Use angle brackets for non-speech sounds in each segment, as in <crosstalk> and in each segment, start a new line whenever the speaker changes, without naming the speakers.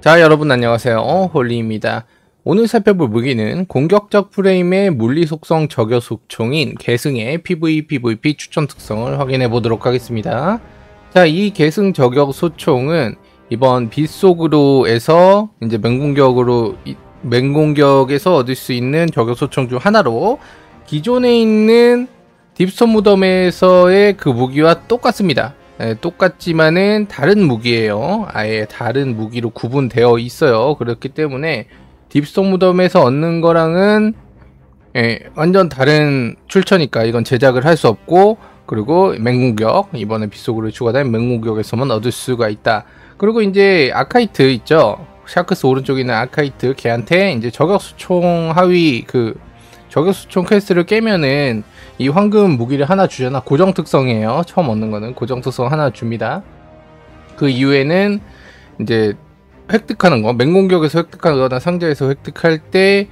자 여러분 안녕하세요. 어, 홀리입니다. 오늘 살펴볼 무기는 공격적 프레임의 물리 속성 저격 소총인 계승의 PVE, PVP 추천 특성을 확인해 보도록 하겠습니다. 자 이 계승 저격 소총은 이번 빛속으로에서 이제 맹공격으로 맹공격에서 얻을 수 있는 저격 소총 중 하나로 기존에 있는 딥스톤 무덤에서의 그 무기와 똑같습니다 네, 똑같지만은 다른 무기예요. 아예 다른 무기로 구분되어 있어요. 그렇기 때문에 딥스톤 무덤에서 얻는 거랑은 예, 완전 다른 출처니까 이건 제작을 할 수 없고 그리고 맹공격 이번에 빛속으로 추가된 맹공격에서만 얻을 수가 있다. 그리고 이제 아카이트 있죠. 샤크스 오른쪽에 있는 아카이트 걔한테 이제 저격소총 하위 그 저격소총 퀘스트를 깨면은 이 황금 무기를 하나 주잖아. 고정 특성이에요. 처음 얻는 거는 고정 특성 하나 줍니다. 그 이후에는 이제 획득하는 거, 맹공격에서 획득하거나 상자에서 획득할 때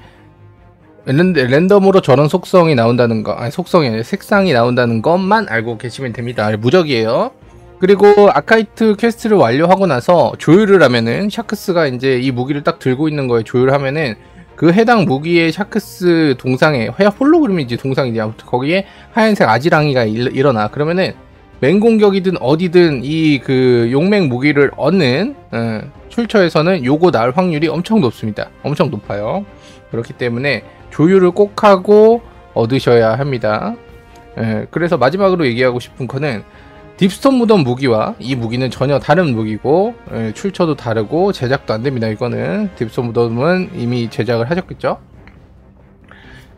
랜덤으로 저런 속성이 나온다는 거, 아니 속성이 아니라 색상이 나온다는 것만 알고 계시면 됩니다. 무작위예요. 그리고 아카이트 퀘스트를 완료하고 나서 조율을 하면은 샤크스가 이제 이 무기를 딱 들고 있는 거에 조율하면은 그 해당 무기의 샤크스 동상에 홀로그램인지 동상인지 아무튼 거기에 하얀색 아지랑이가 일, 일어나. 그러면은 맹공격이든 어디든 이 그 용맹 무기를 얻는 어, 출처에서는 요거 나올 확률이 엄청 높습니다. 엄청 높아요. 그렇기 때문에 조율을 꼭 하고 얻으셔야 합니다. 예, 그래서 마지막으로 얘기하고 싶은 거는 딥스톤 무덤 무기와 이 무기는 전혀 다른 무기고 예, 출처도 다르고 제작도 안됩니다. 이거는 딥스톤 무덤은 이미 제작을 하셨겠죠?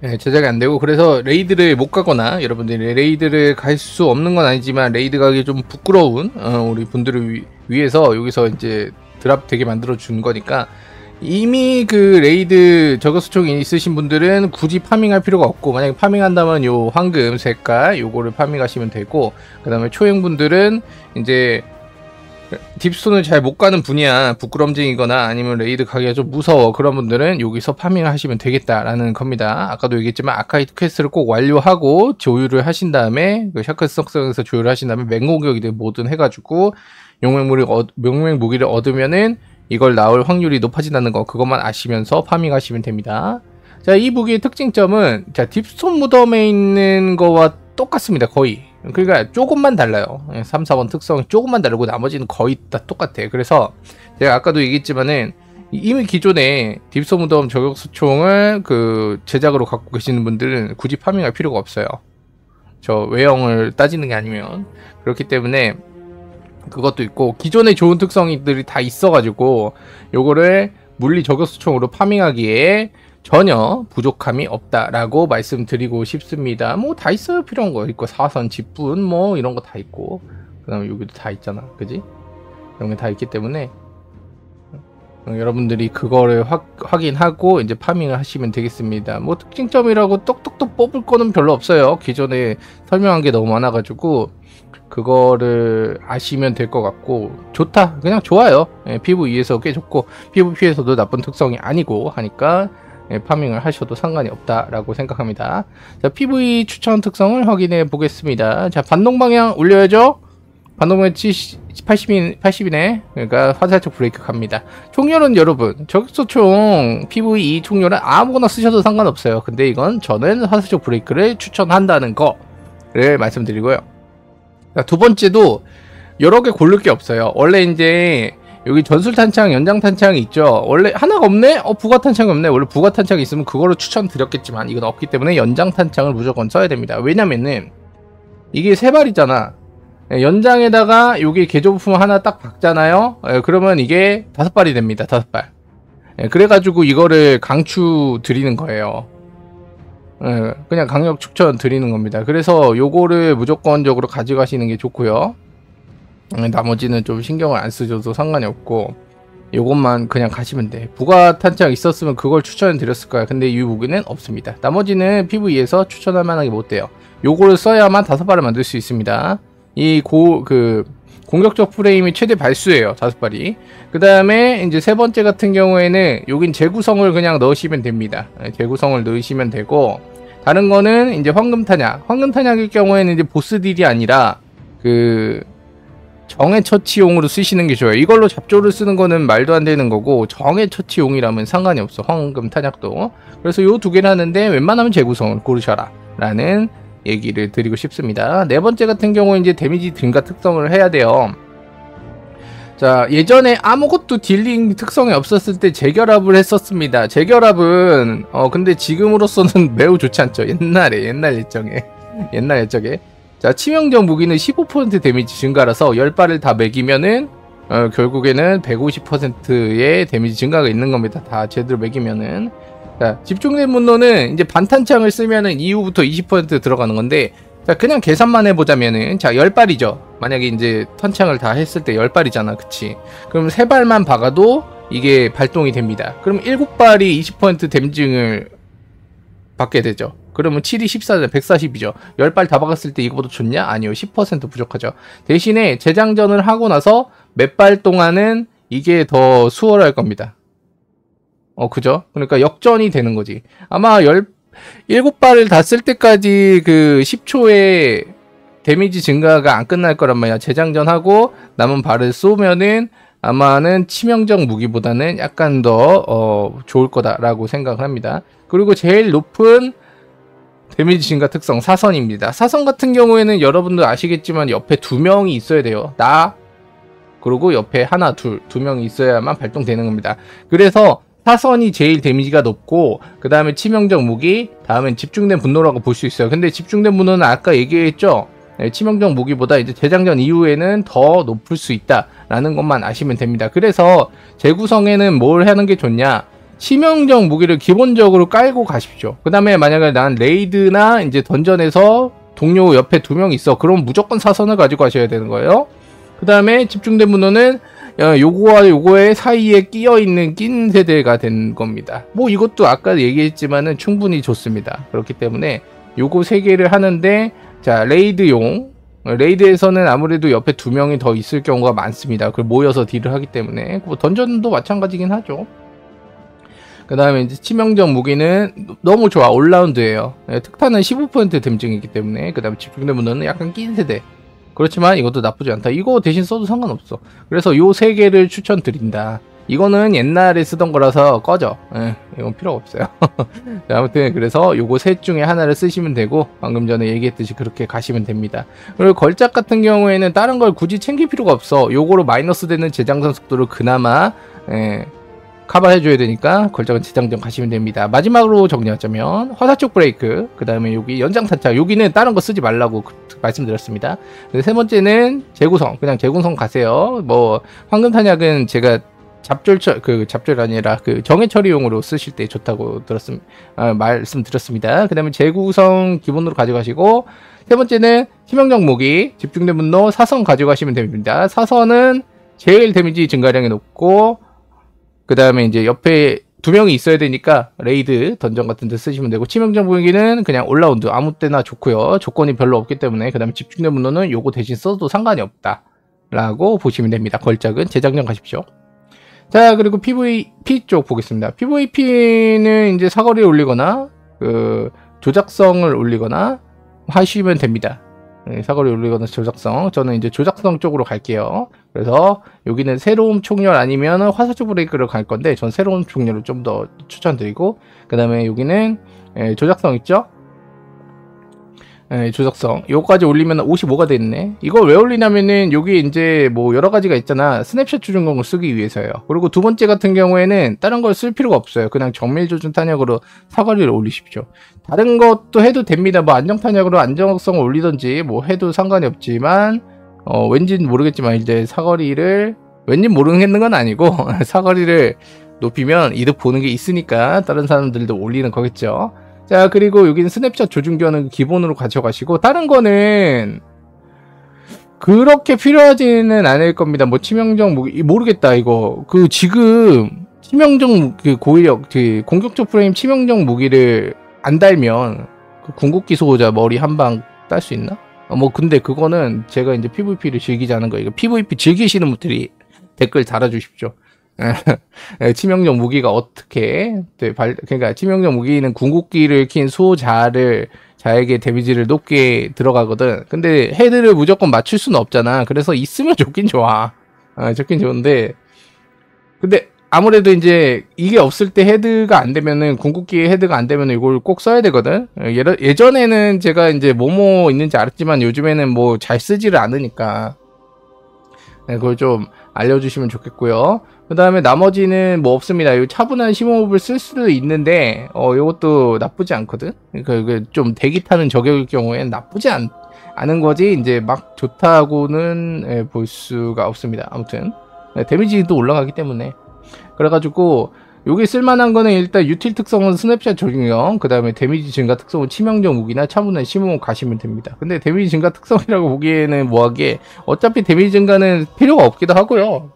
예, 제작이 안되고 그래서 레이드를 못 가거나 여러분들이 레이드를 갈 수 없는 건 아니지만 레이드 가기 좀 부끄러운 어, 우리 분들을 위, 위해서 여기서 이제 drop 되게 만들어 준 거니까 이미 그 레이드 저격 소총이 있으신 분들은 굳이 파밍할 필요가 없고 만약에 파밍한다면 요 황금 색깔 요거를 파밍하시면 되고 그 다음에 초행분들은 이제 딥스톤을 잘 못 가는 분이야 부끄럼쟁이거나 아니면 레이드 가기가 좀 무서워 그런 분들은 여기서 파밍을 하시면 되겠다라는 겁니다. 아까도 얘기했지만 아카이트 퀘스트를 꼭 완료하고 조율을 하신 다음에 그 샤크스 석상에서 조율을 하신 다음에 맹공격이든 뭐든 해가지고 용맹무를 얻, 용맹 무기를 얻으면은 이걸 나올 확률이 높아진다는 거 그것만 아시면서 파밍하시면 됩니다. 자, 이 무기의 특징점은 자, 딥스톤 무덤에 있는 거와 똑같습니다. 거의. 그러니까 조금만 달라요. 3, 예, 4번 특성이 조금만 다르고 나머지는 거의 다 똑같아. 그래서 제가 아까도 얘기했지만은 이미 기존에 딥스톤 무덤 저격 소총을 그 제작으로 갖고 계시는 분들은 굳이 파밍할 필요가 없어요. 저 외형을 따지는 게 아니면 그렇기 때문에 그것도 있고 기존에 좋은 특성들이 다 있어가지고 요거를 물리 저격수총으로 파밍하기에 전혀 부족함이 없다라고 말씀드리고 싶습니다. 뭐 다 있어요 필요한 거 있고 사선 직분 뭐 이런 거 다 있고 그 다음에 여기도 다 있잖아 그지? 이런 게 다 있기 때문에 어, 여러분들이 그거를 확, 확인하고 이제 파밍을 하시면 되겠습니다. 뭐 특징점이라고 똑똑똑 뽑을 거는 별로 없어요. 기존에 설명한 게 너무 많아가지고 그거를 아시면 될 것 같고 좋다. 그냥 좋아요. 예, PVE에서 꽤 좋고 PVP에서도 나쁜 특성이 아니고 하니까 예, 파밍을 하셔도 상관이 없다라고 생각합니다. 자 PV 추천 특성을 확인해 보겠습니다. 자 반동 방향 올려야죠 반동 방향 80인, 80이네 그러니까 화살촉 브레이크 갑니다 총열은 여러분 저격소총 PVE 총열은 아무거나 쓰셔도 상관없어요 근데 이건 저는 화살촉 브레이크를 추천한다는 거를 말씀드리고요 두 번째도 여러 개 고를 게 없어요. 원래 이제 여기 전술 탄창, 연장 탄창이 있죠. 원래 하나가 없네? 어, 부가 탄창이 없네. 원래 부가 탄창이 있으면 그거를 추천드렸겠지만 이건 없기 때문에 연장 탄창을 무조건 써야 됩니다. 왜냐면은 이게 세 발이잖아. 예, 연장에다가 여기 개조 부품 하나 딱 박잖아요. 예, 그러면 이게 다섯 발이 됩니다. 다섯 발. 예, 그래가지고 이거를 강추 드리는 거예요. 예, 그냥 강력 추천 드리는 겁니다. 그래서 요거를 무조건적으로 가져가시는 게 좋고요. 예, 나머지는 좀 신경을 안 쓰셔도 상관이 없고 요것만 그냥 가시면 돼. 부가 탄창 있었으면 그걸 추천을 드렸을 거야. 근데 이 무기는 없습니다. 나머지는 PV에서 추천할 만하게 못 돼요. 요거를 써야만 다섯 발을 만들 수 있습니다. 이 고 그 공격적 프레임이 최대 발수예요. 다섯 발이. 그 다음에 이제 세 번째 같은 경우에는 여긴 재구성을 그냥 넣으시면 됩니다. 예, 재구성을 넣으시면 되고 다른 거는 이제 황금 탄약. 황금 탄약일 경우에는 이제 보스 딜이 아니라 그 정예 처치용으로 쓰시는 게 좋아요. 이걸로 잡졸을 쓰는 거는 말도 안 되는 거고 정예 처치용이라면 상관이 없어. 황금 탄약도. 그래서 요 두 개를 하는데 웬만하면 재구성을 고르셔라. 라는 얘기를 드리고 싶습니다. 네 번째 같은 경우에 이제 데미지 증가 특성을 해야 돼요. 자, 예전에 아무것도 dealing 특성이 없었을 때 재결합을 했었습니다. 재결합은, 어, 근데 지금으로서는 <laughs> 매우 좋지 않죠. 옛날에, 옛날 옛적에. <laughs> 옛날 옛적에. 자, 치명적 무기는 15% 데미지 증가라서 10발을 다 매기면은, 어, 결국에는 150%의 데미지 증가가 있는 겁니다. 다 제대로 매기면은. 자, 집중된 분노는 이제 반탄창을 쓰면은 이후부터 20% 들어가는 건데, 자, 그냥 계산만 해보자면은, 자, 10발이죠. 만약에 이제 턴창을 다 했을 때 10발이잖아. 그치? 그럼 3발만 박아도 이게 발동이 됩니다. 그럼 7발이 20% 댐징을 받게 되죠. 그러면 7이 14잖아. 140이죠. 10발 다 박았을 때 이거보다 좋냐? 아니요. 10% 부족하죠. 대신에 재장전을 하고 나서 몇 발 동안은 이게 더 수월할 겁니다. 어, 그죠? 그러니까 역전이 되는 거지. 아마 10, 일곱 발을 다 쓸 때까지 그 10초에 데미지 증가가 안 끝날 거란 말이야. 재장전하고 남은 발을 쏘면은 아마는 치명적 무기보다는 약간 더 어, 좋을 거다라고 생각을 합니다. 그리고 제일 높은 데미지 증가 특성 사선입니다. 사선 같은 경우에는 여러분도 아시겠지만 옆에 두 명이 있어야 돼요. 나 그리고 옆에 하나 둘 두 명이 있어야만 발동되는 겁니다. 그래서 사선이 제일 데미지가 높고 그 다음에 치명적 무기 다음엔 집중된 분노라고 볼 수 있어요. 근데 집중된 분노는 아까 얘기했죠? 네, 치명적 무기보다 이제 재장전 이후에는 더 높을 수 있다라는 것만 아시면 됩니다. 그래서 재구성에는 뭘 하는 게 좋냐? 치명적 무기를 기본적으로 깔고 가십시오. 그 다음에 만약에 난 레이드나 이제 던전에서 동료 옆에 두 명 있어. 그럼 무조건 사선을 가지고 가셔야 되는 거예요. 그 다음에 집중된 분노는 어, 요거와 요거의 사이에 끼어 있는 낀 세대가 된 겁니다. 뭐 이것도 아까 얘기했지만은 충분히 좋습니다. 그렇기 때문에 요거 세 개를 하는데 자 레이드용 레이드에서는 아무래도 옆에 두 명이 더 있을 경우가 많습니다. 그걸 모여서 딜을 하기 때문에 뭐 던전도 마찬가지긴 하죠. 그 다음에 이제 치명적 무기는 너무 좋아 올라운드예요. 네, 특탄은 15% 댐증이기 때문에 그 다음에 집중된 분은 약간 낀 세대 그렇지만 이것도 나쁘지 않다. 이거 대신 써도 상관없어. 그래서 요 세 개를 추천드린다. 이거는 옛날에 쓰던 거라서 꺼져. 예, 이건 필요가 없어요. <laughs> 아무튼 그래서 요거 셋 중에 하나를 쓰시면 되고 방금 전에 얘기했듯이 그렇게 가시면 됩니다. 그리고 걸작 같은 경우에는 다른 걸 굳이 챙길 필요가 없어. 요거로 마이너스 되는 재장전 속도를 그나마 예, 커버해줘야 되니까 걸작은 재장전 가시면 됩니다. 마지막으로 정리하자면 화살촉 브레이크, 그 다음에 여기 연장 탄차, 여기는 다른 거 쓰지 말라고 그, 말씀드렸습니다. 세 번째는 재구성, 그냥 재구성 가세요. 뭐 황금 탄약은 제가 잡절 그 잡절 아니라 그 정해 처리용으로 쓰실 때 좋다고 들었음 아, 말씀드렸습니다. 그다음에 재구성 기본으로 가져가시고 세 번째는 치명적 무기 집중된 분노 사선 가져가시면 됩니다. 사선은 제일 데미지 증가량이 높고 그 다음에 이제 옆에 두 명이 있어야 되니까 레이드 던전 같은 데 쓰시면 되고 치명적 무기는 그냥 올라운드. 아무 때나 좋고요. 조건이 별로 없기 때문에 그 다음에 집중된 분노는 요거 대신 써도 상관이 없다. 라고 보시면 됩니다. 걸작은 재장전 가십시오. 자 그리고 PVP 쪽 보겠습니다. PVP는 이제 사거리를 올리거나 그 조작성을 올리거나 하시면 됩니다. 네, 사거리 올리거나 조작성. 저는 이제 조작성 쪽으로 갈게요 그래서 여기는 새로운 총열 아니면 화살촉 브레이크를 갈 건데 전 새로운 총열을 좀 더 추천드리고 그 다음에 여기는 예, 조작성 있죠? 예, 조작성. 요거까지 올리면 55가 됐네. 이걸 왜 올리냐면은 여기 이제 뭐 여러 가지가 있잖아. 스냅샷 조준공을 쓰기 위해서요. 그리고 두 번째 같은 경우에는 다른 걸 쓸 필요가 없어요. 그냥 정밀 조준 탄약으로 사거리를 올리십시오. 다른 것도 해도 됩니다. 뭐 안정 탄약으로 안정성을 올리던지 뭐 해도 상관이 없지만 어 왠지는 모르겠지만 이제 사거리를 왠지 모르겠는 건 아니고 <laughs> 사거리를 높이면 이득 보는 게 있으니까 다른 사람들도 올리는 거겠죠 자 그리고 여기는 스냅샷 조준기어는 기본으로 가져가시고 다른 거는 그렇게 필요하지는 않을 겁니다. 뭐 치명적 뭐 모르겠다 이거 그 지금 치명적 그 고위력 그 공격적 프레임 치명적 무기를 안 달면 그 궁극기 소호자 머리 한 방 딸 수 있나? 어, 뭐 근데 그거는 제가 이제 PVP를 즐기자는 거예요. PVP 즐기시는 분들이 댓글 달아주십시오. <laughs> 예, 치명적 무기가 어떻게 네, 발, 그러니까 치명적 무기는 궁극기를 킨 소자를 자에게 데미지를 높게 들어가거든. 근데 헤드를 무조건 맞출 수는 없잖아. 그래서 있으면 <laughs> 좋긴 좋아. 아, 좋긴 좋은데. 근데 아무래도 이제 이게 없을 때 헤드가 안 되면은 궁극기 헤드가 안 되면은 이걸 꼭 써야 되거든. 예, 예전에는 제가 이제 뭐뭐 있는지 알았지만 요즘에는 뭐 잘 쓰지를 않으니까 네, 그걸 좀 알려주시면 좋겠고요. 그 다음에 나머지는 뭐 없습니다. 이 차분한 심호흡을 쓸 수도 있는데, 어, 이것도 나쁘지 않거든? 그, 그, 좀 대기 타는 저격일 경우엔 나쁘지 않, 않은 거지, 이제 막 좋다고는 예, 볼 수가 없습니다. 아무튼. 네, 데미지도 올라가기 때문에. 그래가지고, 여기 쓸만한 거는 일단 util 특성은 스냅샷 적용형, 그 다음에 데미지 증가 특성은 치명적 무기나 차분한 심호흡 가시면 됩니다. 근데 데미지 증가 특성이라고 보기에는 뭐한 게, 어차피 데미지 증가는 필요가 없기도 하고요.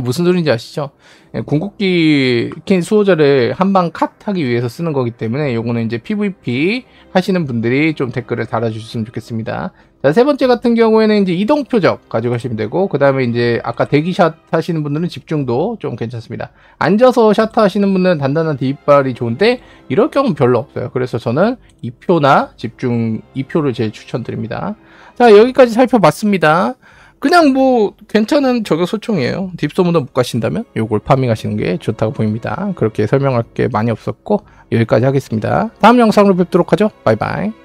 무슨 소리인지 아시죠? 예, 궁극기 킨 수호자를 한방 컷 하기 위해서 쓰는 거기 때문에 요거는 이제 PVP 하시는 분들이 좀 댓글을 달아주셨으면 좋겠습니다. 자, 세 번째 같은 경우에는 이제 이동 표적 가져가시면 되고, 그 다음에 이제 아까 대기샷 하시는 분들은 집중도 좀 괜찮습니다. 앉아서 샷 하시는 분들은 단단한 뒷발이 좋은데, 이럴 경우는 별로 없어요. 그래서 저는 2표나 집중 2표를 제일 추천드립니다. 자, 여기까지 살펴봤습니다. 그냥 뭐 괜찮은 저격 소총이에요. 딥소문도 못 가신다면 요걸 파밍하시는 게 좋다고 보입니다. 그렇게 설명할 게 많이 없었고 여기까지 하겠습니다. 다음 영상으로 뵙도록 하죠. 바이바이.